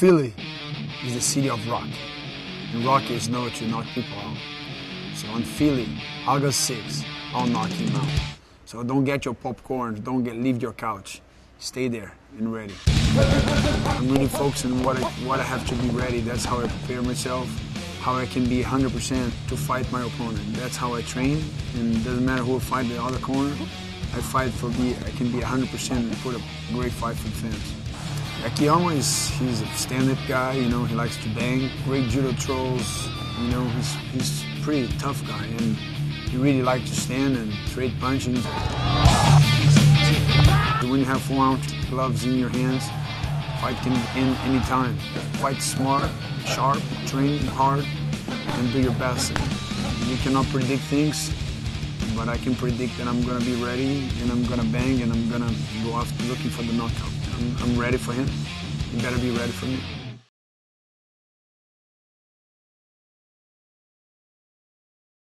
Philly is the city of rock, and rock is known to knock people out. So on Philly, August 6th, I'll knock him out. So don't get your popcorn, don't get leave your couch. Stay there and ready. I'm really focused on what I, what I have to be ready. That's how I prepare myself, how I can be 100% to fight my opponent. That's how I train, and it doesn't matter who I fight the other corner. I fight for be I can be 100% and put a great fight for the fans. Akiyama is he's a stand-up guy, you know, he likes to bang, great judo throws, you know, he's he's pretty tough guy and he really likes to stand and trade punches. When you have four ounce gloves in your hands, fight can end anytime. Fight smart, sharp, train hard, and do your best. You cannot predict things, but I can predict that I'm gonna be ready and I'm gonna bang and I'm gonna go after looking for the knockout. I'm, I'm ready for him. You better be ready for me.